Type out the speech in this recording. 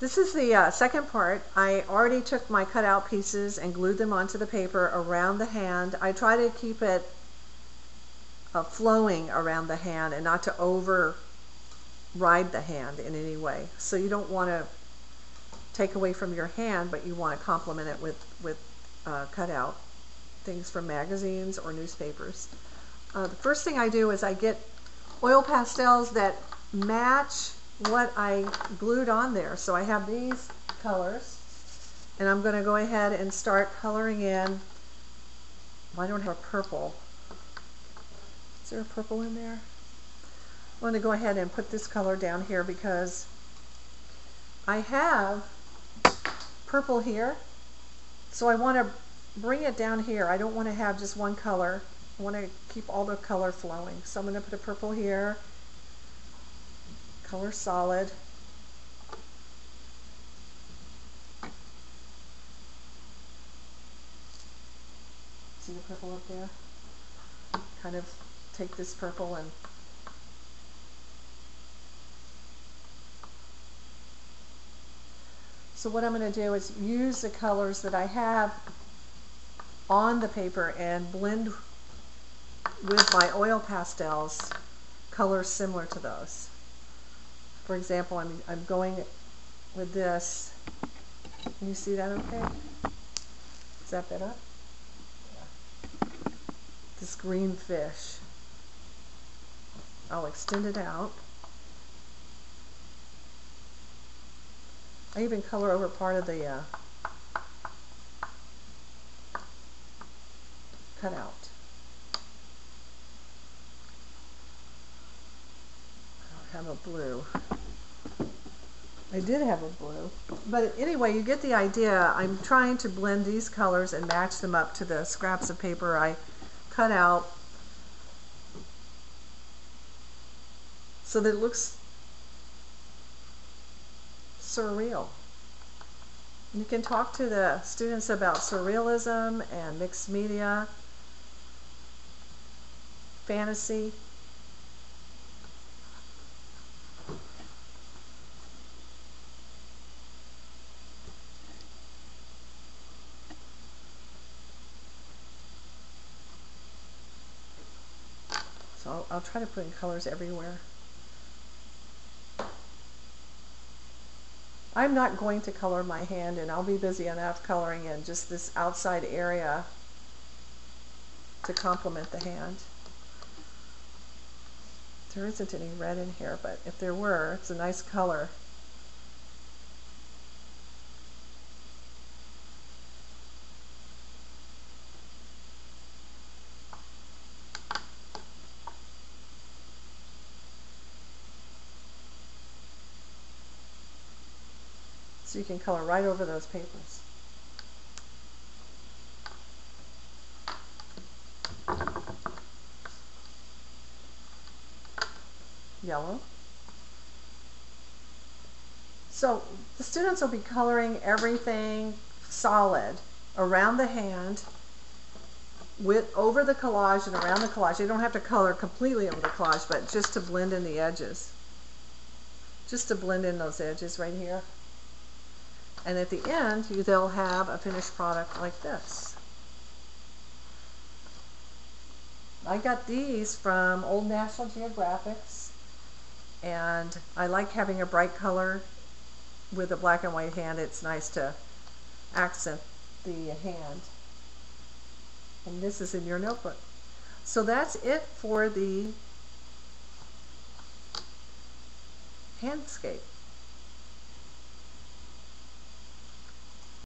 This is the uh, second part. I already took my cutout pieces and glued them onto the paper around the hand. I try to keep it uh, flowing around the hand and not to over ride the hand in any way. So you don't want to take away from your hand, but you want to complement it with, with uh, cutout things from magazines or newspapers. Uh, the first thing I do is I get oil pastels that match what I glued on there. So I have these colors and I'm going to go ahead and start coloring in. I don't have a purple. Is there a purple in there? I'm going to go ahead and put this color down here because I have purple here. So I want to bring it down here. I don't want to have just one color. I want to keep all the color flowing. So I'm going to put a purple here color solid. See the purple up there? Kind of take this purple and So what I'm going to do is use the colors that I have on the paper and blend with my oil pastels colors similar to those for example, I'm, I'm going with this. Can you see that okay? Is that better? This green fish. I'll extend it out. I even color over part of the uh, cutout. I don't have a blue. I did have a blue. But anyway, you get the idea. I'm trying to blend these colors and match them up to the scraps of paper I cut out so that it looks surreal. You can talk to the students about surrealism and mixed media, fantasy, So I'll, try to put in colors everywhere. I'm not going to color my hand and I'll be busy enough coloring in just this outside area to complement the hand. There isn't any red in here, but if there were, it's a nice color. So you can color right over those papers. Yellow. So the students will be coloring everything solid around the hand with over the collage and around the collage. They don't have to color completely over the collage, but just to blend in the edges. Just to blend in those edges right here. And at the end, you, they'll have a finished product like this. I got these from Old National Geographics, and I like having a bright color with a black and white hand. It's nice to accent the hand. And this is in your notebook. So that's it for the handscape.